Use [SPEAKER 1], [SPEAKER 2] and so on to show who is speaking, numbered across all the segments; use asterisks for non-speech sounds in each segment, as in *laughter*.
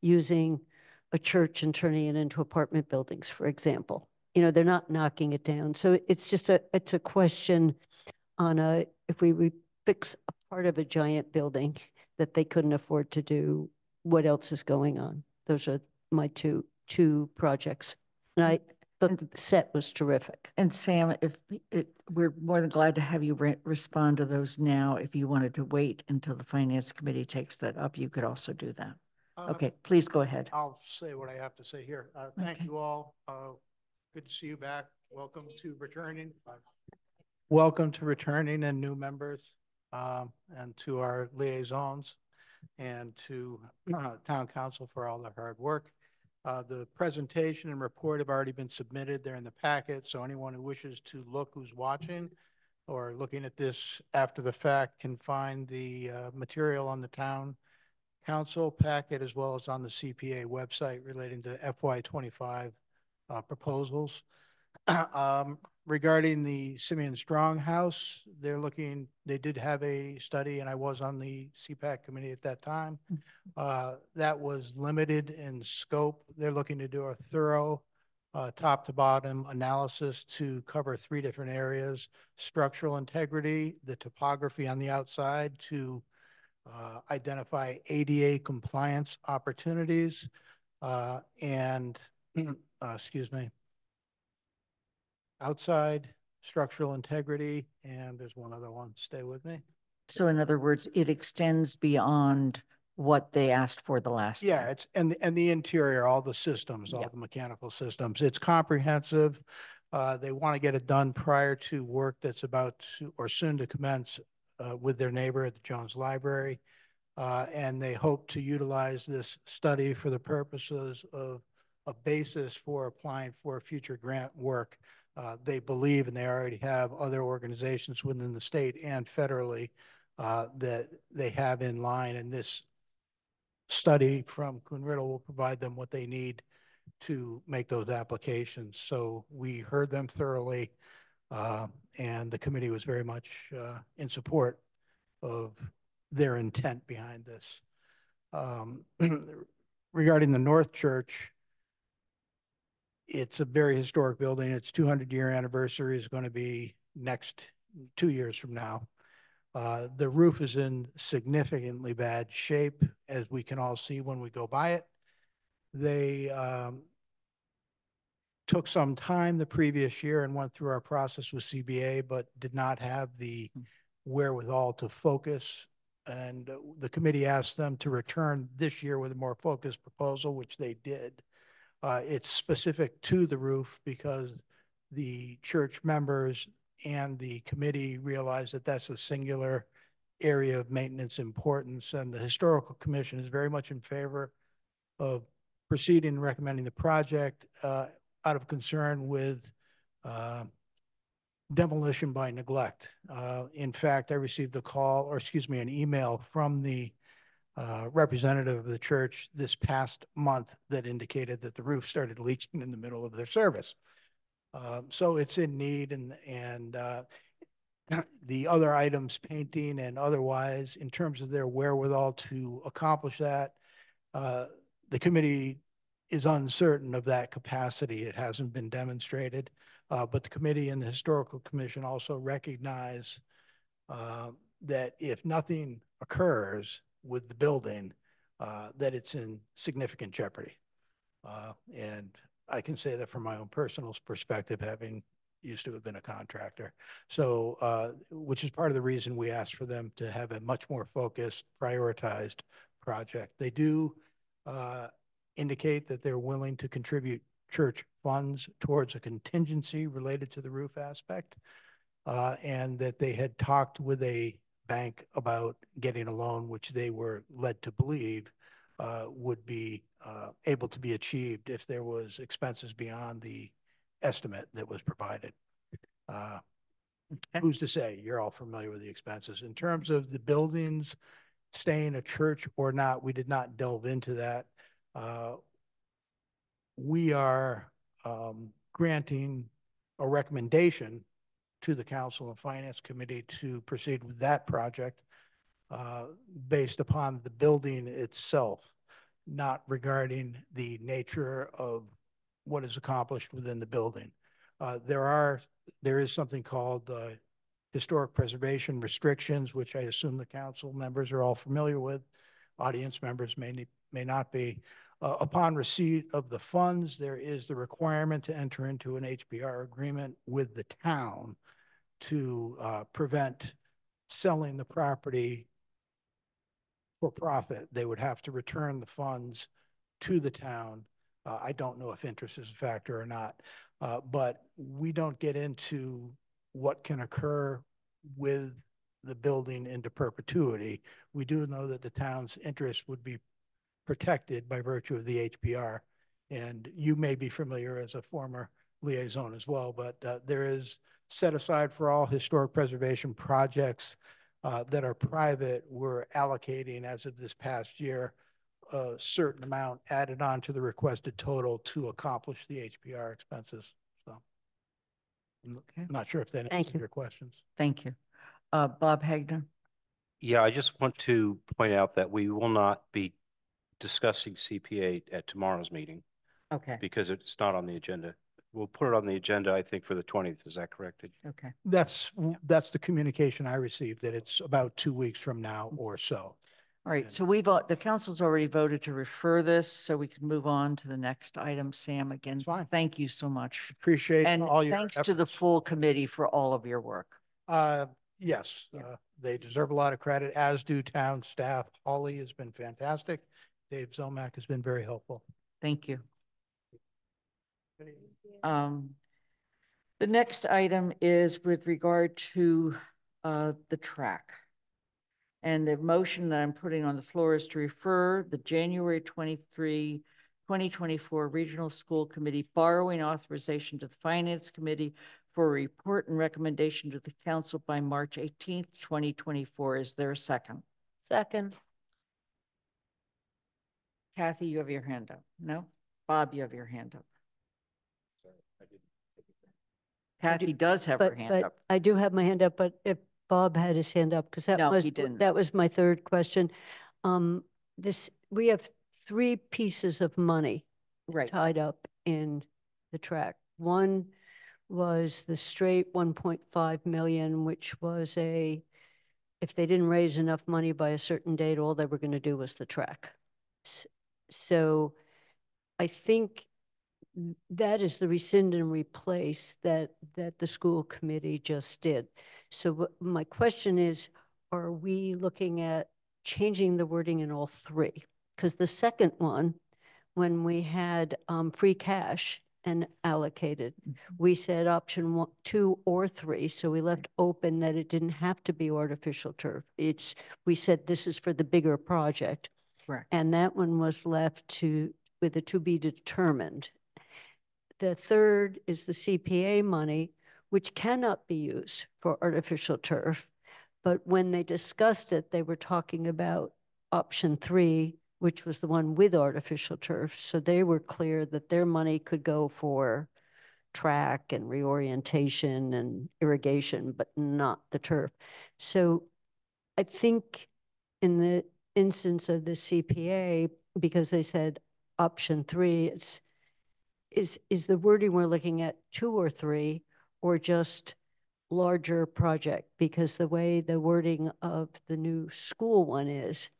[SPEAKER 1] using a church and turning it into apartment buildings, for example. You know, they're not knocking it down. So it's just a, it's a question on a, if we, fix a part of a giant building that they couldn't afford to do, what else is going on? Those are my two, two projects. And I thought the set was terrific.
[SPEAKER 2] And Sam, if it, we're more than glad to have you re- respond to those now. If you wanted to wait until the finance committee takes that up, you could also do that.
[SPEAKER 3] Uh,
[SPEAKER 2] Okay, please go ahead.
[SPEAKER 3] I'll say what I have to say here. Uh, thank
[SPEAKER 2] Okay.
[SPEAKER 3] you all. Uh, good to see you back. Welcome to returning. Welcome to returning and new members, um, and to our liaisons and to, uh, town council for all the hard work. Uh, the presentation and report have already been submitted. They're in the packet, so anyone who wishes to look who's watching or looking at this after the fact can find the, uh, material on the town council packet as well as on the CPA website relating to FY twenty-five uh, proposals. *clears throat* Um, Regarding the Simeon Strong House, they're looking, they did have a study and I was on the CPAC committee at that time. Uh, That was limited in scope. They're looking to do a thorough uh, top to bottom analysis to cover three different areas. Structural integrity, the topography on the outside to uh, identify ADA compliance opportunities, uh, and, *clears throat* uh, excuse me, outside structural integrity, and there's one other one, stay with me.
[SPEAKER 2] So in other words, it extends beyond what they asked for the last.
[SPEAKER 3] Yeah,
[SPEAKER 2] time.
[SPEAKER 3] it's, and, the- and the interior, all the systems, all
[SPEAKER 2] Yep.
[SPEAKER 3] the mechanical systems, it's comprehensive. Uh, they want to get it done prior to work that's about to, or soon to commence, uh, with their neighbor at the Jones Library. Uh, and they hope to utilize this study for the purposes of a basis for applying for future grant work. Uh, they believe, and they already have other organizations within the state and federally, uh, that they have in line, and this study from Kuhn Riddle will provide them what they need to make those applications. So we heard them thoroughly, uh, and the committee was very much uh, in support of their intent behind this. Um, *clears throat* Regarding the North Church, it's a very historic building. Its 200-year anniversary is going to be next, two years from now. Uh, The roof is in significantly bad shape, as we can all see when we go by it. They um, took some time the previous year and went through our process with CPA, but did not have the wherewithal to focus. And uh, the committee asked them to return this year with a more focused proposal, which they did. Uh, It's specific to the roof because the church members and the committee realized that that's a singular area of maintenance importance. And the Historical Commission is very much in favor of proceeding and recommending the project uh, out of concern with uh, demolition by neglect. Uh, In fact, I received a call, or excuse me, an email from the uh, representative of the church this past month that indicated that the roof started leaking in the middle of their service. Um, So it's in need and, and uh, *clears throat* the other items, painting and otherwise, in terms of their wherewithal to accomplish that, uh, the committee is uncertain of that capacity. It hasn't been demonstrated. Uh, But the committee and the historical commission also recognize uh, that if nothing occurs with the building, uh, that it's in significant jeopardy. Uh, And I can say that from my own personal perspective, having used to have been a contractor. So, uh, which is part of the reason we asked for them to have a much more focused, prioritized project. They do uh, indicate that they're willing to contribute church funds towards a contingency related to the roof aspect. uh, And that they had talked with a bank about getting a loan, which they were led to believe uh, would be uh, able to be achieved if there was expenses beyond the estimate that was provided. Uh,
[SPEAKER 2] Okay.
[SPEAKER 3] Who's to say? You're all familiar with the expenses. In terms of the buildings staying a church or not, we did not delve into that. Uh, We are um, granting a recommendation to the Council and Finance Committee to proceed with that project uh, based upon the building itself. not regarding the nature of what is accomplished within the building. Uh, There are, there is something called uh, historic preservation restrictions, which I assume the council members are all familiar with. Audience members may, may not be. Uh, Upon receipt of the funds, there is the requirement to enter into an HPR agreement with the town to uh, prevent selling the property for profit. They would have to return the funds to the town. Uh, I don't know if interest is a factor or not, uh, but we don't get into what can occur with the building into perpetuity. We do know that the town's interest would be protected by virtue of the HPR. And you may be familiar as a former liaison as well, but uh, there is set aside for all historic preservation projects uh, that are private, we're allocating as of this past year a certain amount added on to the requested total to accomplish the HPR expenses. So I'm
[SPEAKER 2] Okay,
[SPEAKER 3] not sure if that
[SPEAKER 1] Thank
[SPEAKER 3] answers
[SPEAKER 1] you.
[SPEAKER 3] your questions.
[SPEAKER 2] thank you. Uh, Bob Hegner?
[SPEAKER 4] Yeah, I just want to point out that we will not be discussing CPA at tomorrow's meeting
[SPEAKER 2] Okay,
[SPEAKER 4] because it's not on the agenda. We'll put it on the agenda, I think, for the twentieth. Is that correct?
[SPEAKER 2] okay.
[SPEAKER 3] That's, that's the communication I received, that it's about two weeks from now or so.
[SPEAKER 2] All right,
[SPEAKER 3] And-
[SPEAKER 2] so we've, al- the council's already voted to refer this, so we can move on to the next item. Sam, again,
[SPEAKER 3] It's fine.
[SPEAKER 2] thank you so much.
[SPEAKER 3] Appreciate
[SPEAKER 2] And
[SPEAKER 3] all your
[SPEAKER 2] thanks to the
[SPEAKER 3] efforts.
[SPEAKER 2] full committee for all of your work.
[SPEAKER 3] Uh, yes,
[SPEAKER 2] Yeah.
[SPEAKER 3] uh, they deserve a lot of credit, as do town staff. Holly has been fantastic. Dave Ziomek has been very helpful.
[SPEAKER 2] Thank you. Um, the next item is with regard to, uh, the track. And the motion that I'm putting on the floor is to refer the January 23, 2024 Regional School Committee borrowing authorization to the Finance Committee for a report and recommendation to the council by March eighteenth, twenty twenty-four. Is there a second?
[SPEAKER 5] Second.
[SPEAKER 2] Kathy, you have your hand up. No? Bob, you have your hand up. Kathy does have her
[SPEAKER 1] But,
[SPEAKER 2] hand
[SPEAKER 1] but
[SPEAKER 2] up.
[SPEAKER 1] I do have my hand up, but if Bob had his hand up, because that
[SPEAKER 2] No,
[SPEAKER 1] was,
[SPEAKER 2] he didn't.
[SPEAKER 1] that was my third question. Um, this, we have three pieces of money
[SPEAKER 2] Right,
[SPEAKER 1] tied up in the track. One was the straight one point five million, which was a, if they didn't raise enough money by a certain date, all they were going to do was the track. So I think that is the rescind and replace that, that the school committee just did. So my question is, are we looking at changing the wording in all three? Because the second one, when we had um, free cash and allocated, we said option one, two or three, so we left open that it didn't have to be artificial turf. It's, we said this is for the bigger project. And that one was left to, with a to be determined. The third is the CPA money, which cannot be used for artificial turf. But when they discussed it, they were talking about option three, which was the one with artificial turf. So they were clear that their money could go for track and reorientation and irrigation, but not the turf. So I think in the instance of the CPA, because they said option three, it's, is, is the wording we're looking at two or three, or just larger project? Because the way the wording of the new school one is,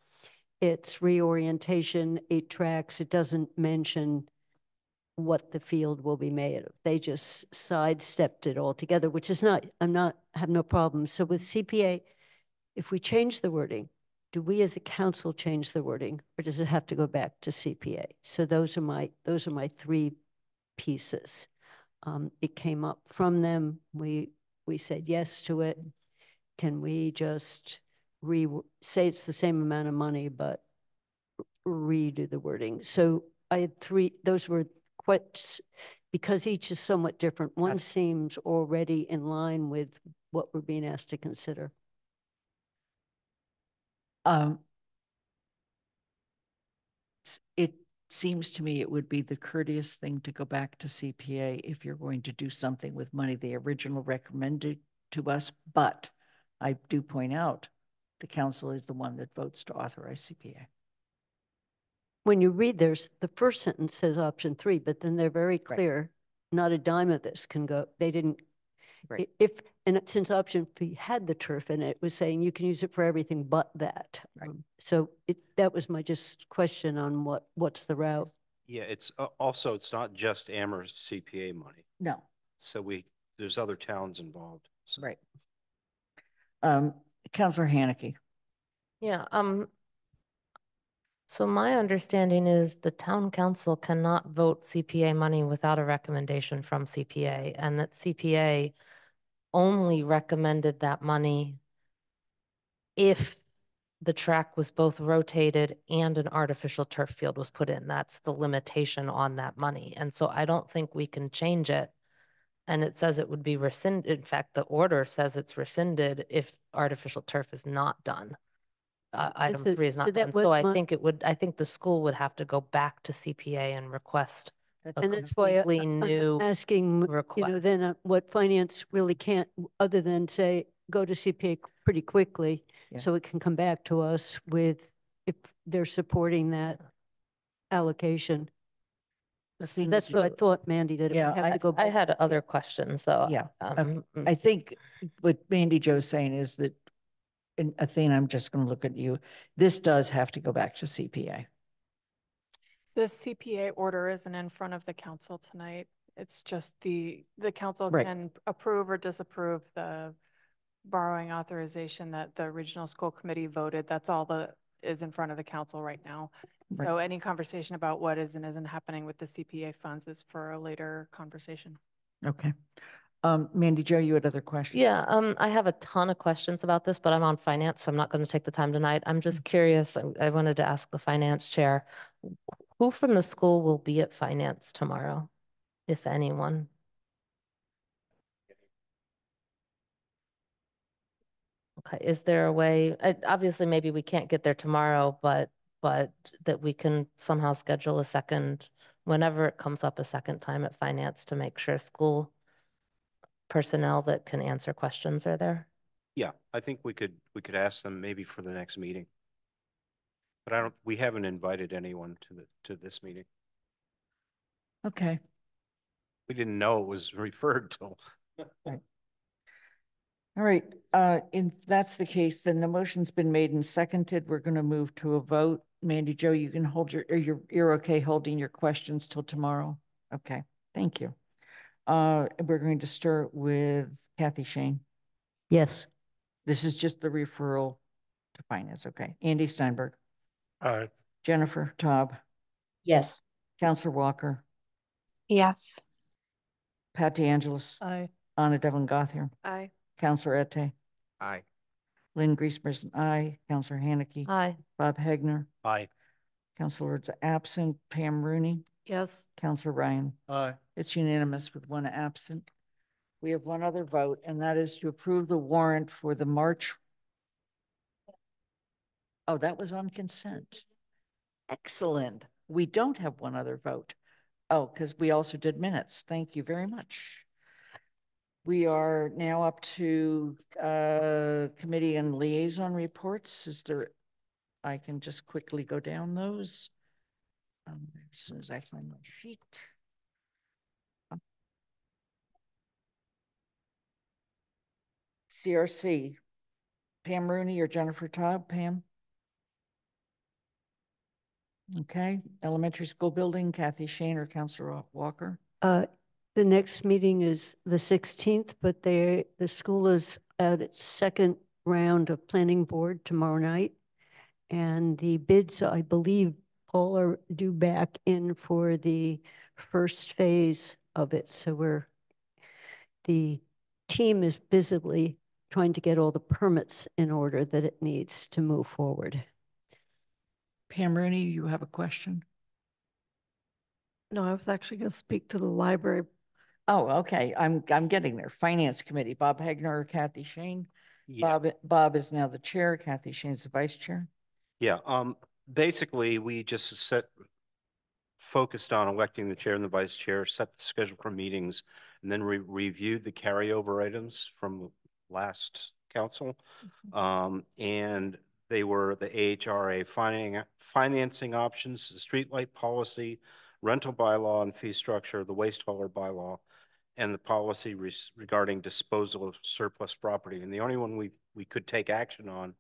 [SPEAKER 1] it's reorientation, eight tracks, it doesn't mention what the field will be made of. They just sidestepped it altogether, which is not, I'm not, have no problem. So with CPA, if we change the wording, do we as a council change the wording or does it have to go back to CPA? So those are my, those are my three pieces. Um, it came up from them. We, we said yes to it. Can we just re, say it's the same amount of money, but redo the wording? So I had three, those were quite, because each is somewhat different. One
[SPEAKER 2] That's-
[SPEAKER 1] seems already in line with what we're being asked to consider.
[SPEAKER 2] Um, it seems to me it would be the courteous thing to go back to CPA if you're going to do something with money they originally recommended to us. But I do point out, the council is the one that votes to authorize CPA.
[SPEAKER 1] when you read there's, the first sentence says option three, but then they're very clear, not a dime of this can go, they didn't.
[SPEAKER 2] Right.
[SPEAKER 1] If, and since option B had the turf in it, it was saying you can use it for everything but that.
[SPEAKER 2] Right.
[SPEAKER 1] Um, So it, that was my just question on what, what's the route?
[SPEAKER 4] Yeah, it's a- also, it's not just Amherst CPA money.
[SPEAKER 2] No,
[SPEAKER 4] So we, there's other towns involved. so-
[SPEAKER 2] right. Um, Counselor Hanneke.
[SPEAKER 5] Yeah, um, so my understanding is the town council cannot vote CPA money without a recommendation from CPA and that CPA only recommended that money if the track was both rotated and an artificial turf field was put in. That's the limitation on that money. And so I don't think we can change it. And it says it would be rescinded. In fact, the order says it's rescinded if artificial turf is not done. Uh, item
[SPEAKER 1] so,
[SPEAKER 5] three is not
[SPEAKER 1] that
[SPEAKER 5] done. So I think it would, I think the school would have to go back to CPA and request a
[SPEAKER 1] And that's why I-
[SPEAKER 5] completely
[SPEAKER 1] I'm
[SPEAKER 5] new
[SPEAKER 1] asking, you know,
[SPEAKER 5] request.
[SPEAKER 1] then uh, what finance really can't, other than say, go to CPA pretty quickly,
[SPEAKER 2] Yeah.
[SPEAKER 1] so it can come back to us with, if they're supporting that allocation.
[SPEAKER 2] That
[SPEAKER 1] So
[SPEAKER 2] seems-
[SPEAKER 1] That's what I
[SPEAKER 5] So-
[SPEAKER 1] thought, Mandy, that it
[SPEAKER 2] Yeah,
[SPEAKER 1] would have
[SPEAKER 2] I-
[SPEAKER 1] to go.
[SPEAKER 5] I
[SPEAKER 1] back.
[SPEAKER 5] had other questions though.
[SPEAKER 2] Yeah,
[SPEAKER 5] Um, mm,
[SPEAKER 2] I think what Mandy Joe's saying is that, and Athena, I'm just going to look at you. This does have to go back to CPA.
[SPEAKER 6] The CPA order isn't in front of the council tonight. It's just the, the council
[SPEAKER 2] Right.
[SPEAKER 6] can approve or disapprove the borrowing authorization that the regional school committee voted. That's all that is in front of the council right now.
[SPEAKER 2] Right.
[SPEAKER 6] So any conversation about what is and isn't happening with the CPA funds is for a later conversation.
[SPEAKER 2] Okay. Um, Mandy Joe, you had other questions?
[SPEAKER 5] Yeah, um, I have a ton of questions about this, but I'm on finance, so I'm not going to take the time tonight. I'm just curious. and I wanted to ask the finance chair, wh- who from the school will be at finance tomorrow, if anyone? Okay, is there a way, uh, obviously, maybe we can't get there tomorrow, but, but that we can somehow schedule a second, whenever it comes up a second time at finance to make sure school personnel that can answer questions are there?
[SPEAKER 4] Yeah, I think we could, we could ask them maybe for the next meeting. But I don't, we haven't invited anyone to the, to this meeting.
[SPEAKER 2] Okay.
[SPEAKER 4] We didn't know it was *laughs* referred till.
[SPEAKER 2] All right, uh, if that's the case, then the motion's been made and seconded. We're going to move to a vote. Mandy Joe, you can hold your, or you're, you're okay holding your questions till tomorrow? Okay, thank you. Uh, we're going to start with Kathy Schoen.
[SPEAKER 1] Yes.
[SPEAKER 2] This is just the referral to finance, okay? Andy Steinberg,
[SPEAKER 7] Aye.
[SPEAKER 2] Jennifer Taub,
[SPEAKER 8] Yes.
[SPEAKER 2] Counselor Walker,
[SPEAKER 8] Yes.
[SPEAKER 2] Pat DeAngelis,
[SPEAKER 6] Aye.
[SPEAKER 2] Anna Devlin Gauthier,
[SPEAKER 6] Aye.
[SPEAKER 2] Counselor Ette,
[SPEAKER 7] Aye.
[SPEAKER 2] Lynn Griesmerson, aye, Counselor Hanneke,
[SPEAKER 5] Aye.
[SPEAKER 2] Bob Hegner,
[SPEAKER 4] Aye.
[SPEAKER 2] Counselor Rhodes absent, Pam Rooney,
[SPEAKER 1] Yes.
[SPEAKER 2] Counselor Ryan.
[SPEAKER 7] Aye.
[SPEAKER 2] It's unanimous with one absent. We have one other vote, and that is to approve the warrant for the March. Oh, that was on consent. Excellent. We don't have one other vote. Oh, because we also did minutes. Thank you very much. We are now up to uh, committee and liaison reports. Is there, I can just quickly go down those. Um, As soon as I find my sheet. CRC, Pam Rooney or Jennifer Todd? Pam? Okay, elementary school building, Kathy Schoen or Counselor Walker?
[SPEAKER 1] Uh, the next meeting is the sixteenth, but they, the school is at its second round of planning board tomorrow night. And the bids, I believe, all are due back in for the first phase of it. So we're, the team is busily trying to get all the permits in order that it needs to move forward.
[SPEAKER 2] Pam Rooney, you have a question?
[SPEAKER 9] No, I was actually going to speak to the library.
[SPEAKER 2] Oh, okay, I'm, I'm getting there. Finance Committee, Bob Hegner or Kathy Schoen?
[SPEAKER 4] Yeah.
[SPEAKER 2] Bob, Bob is now the chair, Kathy Schoen's the vice chair.
[SPEAKER 4] Yeah, um, basically, we just set, focused on electing the chair and the vice chair, set the schedule for meetings, and then we reviewed the carryover items from last council. Um, and They were the AHRA financing, financing options, the streetlight policy, rental bylaw and fee structure, the waste hauler bylaw, and the policy regarding disposal of surplus property. And the only one we, we could take action on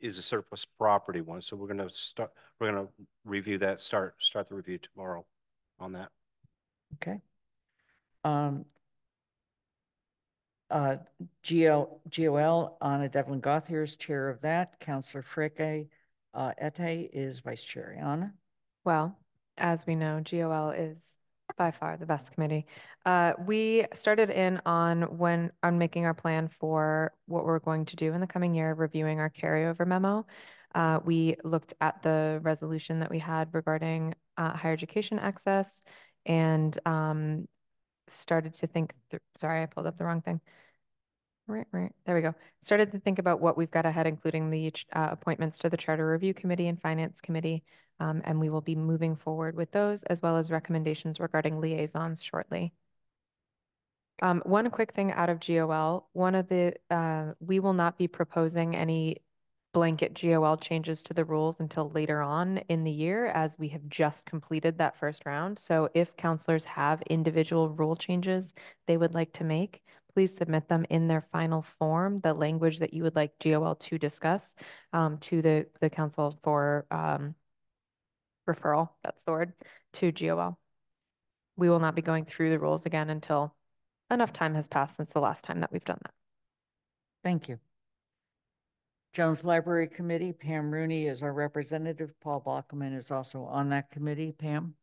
[SPEAKER 4] is the surplus property one. So we're gonna start, we're gonna review that, start, start the review tomorrow on that.
[SPEAKER 2] Okay. Um, uh, GL, GOL, Anna Devlin Gauthier is chair of that. Counselor Freke, uh, Ette is vice chair. Anna?
[SPEAKER 6] Well, as we know, GOL is by far the best committee. Uh, we started in on when, on making our plan for what we're going to do in the coming year, reviewing our carryover memo. Uh, we looked at the resolution that we had regarding, uh, higher education access and, um, started to think, sorry, I pulled up the wrong thing. Right, right, there we go. Started to think about what we've got ahead, including the uh, appointments to the Charter Review Committee and Finance Committee. Um, and we will be moving forward with those as well as recommendations regarding liaisons shortly. Um, one quick thing out of GOL, one of the, uh, we will not be proposing any blanket GOL changes to the rules until later on in the year as we have just completed that first round. So if counselors have individual rule changes they would like to make, please submit them in their final form, the language that you would like GOL to discuss, um, to the, the council for, um, referral, that's the word, to GOL. We will not be going through the rules again until enough time has passed since the last time that we've done that.
[SPEAKER 2] Thank you. Jones Library Committee, Pam Rooney is our representative. Paul Bockelman is also on that committee. Pam?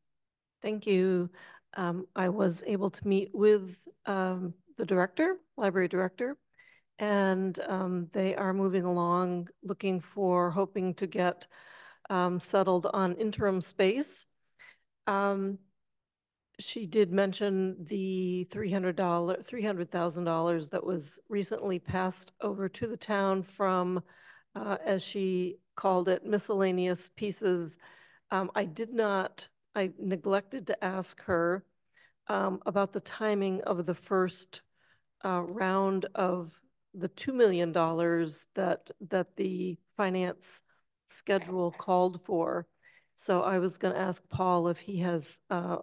[SPEAKER 9] Thank you. Um, I was able to meet with, um, the director, library director. And, um, they are moving along, looking for, hoping to get, um, settled on interim space. Um, she did mention the three hundred dollar, three hundred thousand dollars that was recently passed over to the town from, uh, as she called it, miscellaneous pieces. Um, I did not, I neglected to ask her, um, about the timing of the first, uh, round of the two million dollars that, that the finance schedule called for. So I was gonna ask Paul if he has, uh,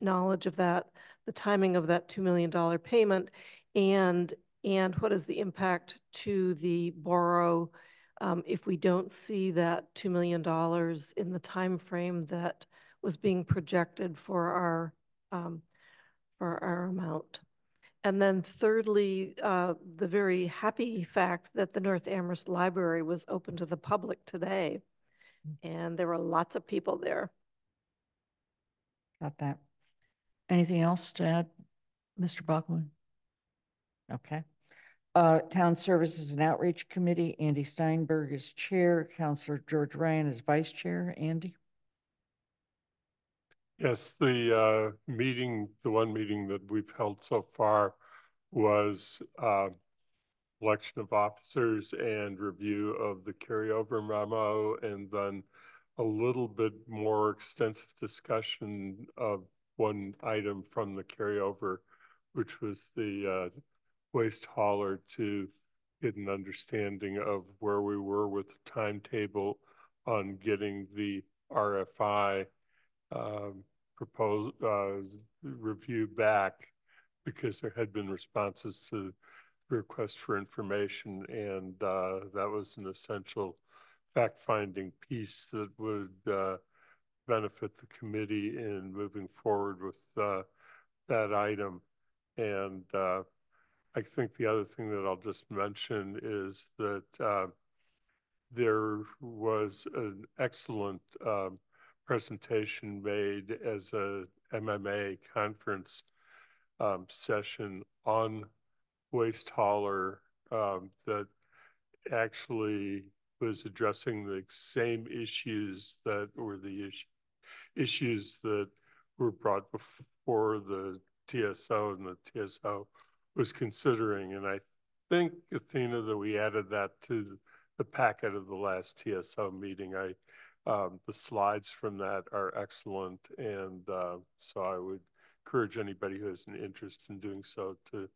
[SPEAKER 9] knowledge of that, the timing of that $2 million payment, and, and what is the impact to the borrow um, if we don't see that $2 million in the time frame that was being projected for our, um, for our amount. And then thirdly, uh, the very happy fact that the North Amherst Library was open to the public today. And there were lots of people there.
[SPEAKER 2] Got that. Anything else to add, Mr. Bockelman? Okay. Uh, Town Services and Outreach Committee, Andy Steinberg is chair, Counselor George Ryan is vice chair. Andy?
[SPEAKER 7] Yes, the uh, meeting, the one meeting that we've held so far was uh, election of officers and review of the carryover memo, and then a little bit more extensive discussion of one item from the carryover, which was the waste hauler to get an understanding of where we were with the timetable on getting the RFI um, proposed uh, review back because there had been responses to requests for information, and uh, that was an essential fact-finding piece that would uh, benefit the committee in moving forward with uh, that item. And uh, I think the other thing that I'll just mention is that uh, there was an excellent um, presentation made as a MMA conference um, session on waste hauler um, that actually was addressing the same issues that were the issue, issues that were brought before the TSO and the TSO was considering. And I think, Athena, that we added that to the packet of the last TSO meeting. I, um, the slides from that are excellent. And uh, so I would encourage anybody who has an interest in doing so to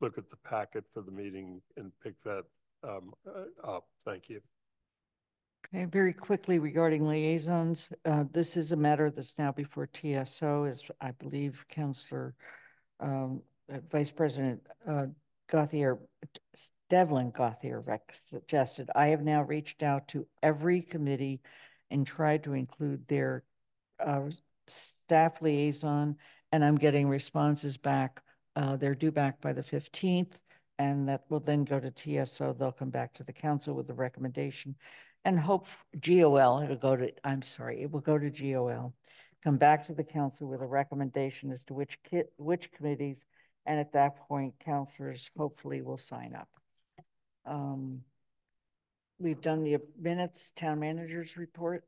[SPEAKER 7] look at the packet for the meeting and pick that um, uh, up. Thank you.
[SPEAKER 2] Okay, very quickly regarding liaisons, uh, this is a matter that's now before TSO, as I believe Counselor, um, Vice President, uh, Devlin Gauthier suggested. I have now reached out to every committee and tried to include their, uh, staff liaison, and I'm getting responses back. Uh, they're due back by the fifteenth, and that will then go to TSO. They'll come back to the council with a recommendation. And hope GOL, it'll go to, I'm sorry, it will go to GOL. Come back to the council with a recommendation as to which kit, which committees, and at that point, counselors hopefully will sign up. Um, We've done the minutes, town managers report.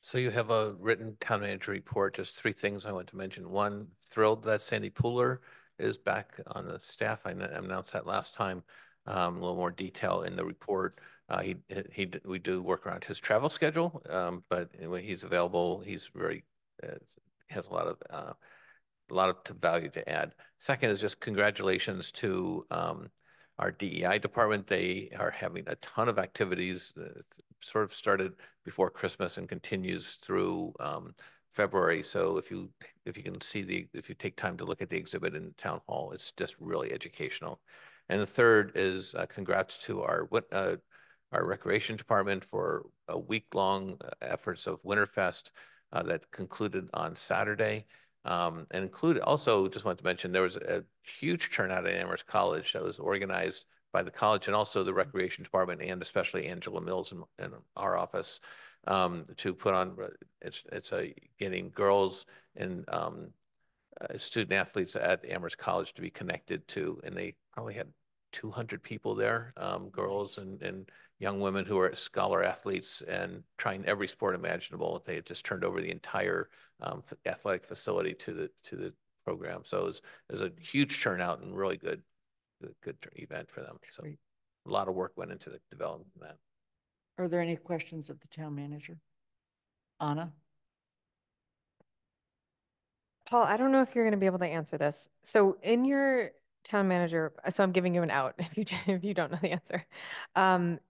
[SPEAKER 10] So you have a written town manager report, just three things I want to mention. One, thrilled that Sandy Pooler is back on the staff. I announced that last time. Um, a little more detail in the report. Uh, he, he, we do work around his travel schedule, um, but when he's available, he's very, uh, has a lot of, uh, a lot of value to add. Second is just congratulations to, um, our DEI department. They are having a ton of activities, uh, sort of started before Christmas and continues through um, February. So if you if you can see the if you take time to look at the exhibit in the town hall, it's just really educational. And the third is uh, congrats to our uh, our recreation department for a week long efforts of Winterfest uh, that concluded on Saturday. Um, and included also just want to mention there was a huge turnout at Amherst College that was organized by the college and also the recreation department and especially Angela Mills in, in our office um, to put on it's it's a getting girls and um, uh, student athletes at Amherst College to be connected to and they probably had 200 people there um, girls and and young women who are scholar athletes and trying every sport imaginable they had just turned over the entire um, athletic facility to the to the program so it was, it was a huge turnout and really good good, good event for them so
[SPEAKER 2] Great.
[SPEAKER 10] a lot of work went into the development of that
[SPEAKER 2] Are there any questions of the town manager? Anna?
[SPEAKER 6] Paul, I don't know if you're going to be able to answer this. So in your town manager, so I'm giving you an out *laughs* if you if you don't know the answer. Um,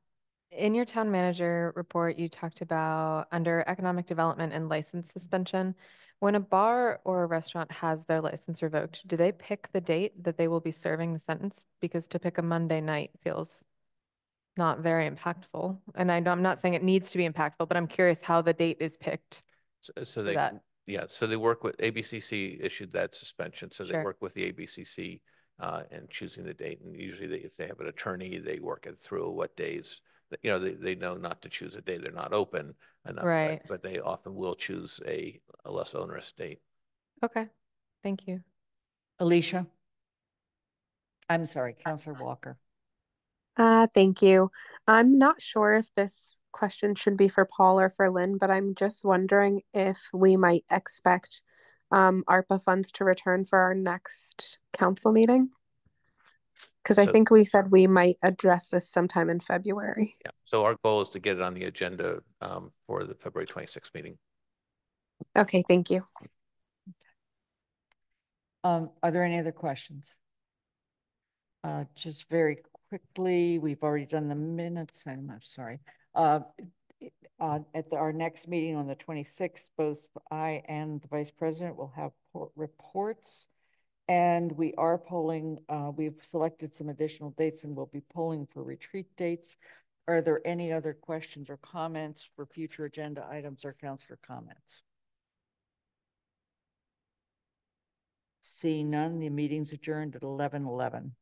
[SPEAKER 6] in your town manager report, you talked about under economic development and license suspension. When a bar or a restaurant has their license revoked, do they pick the date that they will be serving the sentence? Because to pick a Monday night feels not very impactful. And I know I'm not saying it needs to be impactful, but I'm curious how the date is picked.
[SPEAKER 10] So, so they,
[SPEAKER 6] that.
[SPEAKER 10] yeah, so they work with, ABCC issued that suspension, so they work with the ABCC uh, in choosing the date. And usually they, if they have an attorney, they work it through what days, you know, they, they know not to choose a day they're not open enough. but-
[SPEAKER 6] Right.
[SPEAKER 10] But they often will choose a, a less onerous date.
[SPEAKER 6] Okay, thank you.
[SPEAKER 2] Alicia? I'm sorry, Counselor Walker.
[SPEAKER 8] Uh, thank you. I'm not sure if this question should be for Paul or for Lynn, but I'm just wondering if we might expect um, ARPA funds to return for our next council meeting. Because I think we said we might address this sometime in February.
[SPEAKER 10] Yeah, so our goal is to get it on the agenda um, for the February 26th meeting.
[SPEAKER 8] Okay, thank you.
[SPEAKER 2] Um, are there any other questions? Uh, just very quickly, we've already done the minutes, I'm, I'm sorry. Uh, uh, at the- our next meeting on the twenty-sixth, both I and the vice president will have reports. And we are polling, uh, we've selected some additional dates and we'll be polling for retreat dates. Are there any other questions or comments for future agenda items or counselor comments? Seeing none, the meeting's adjourned at eleven eleven.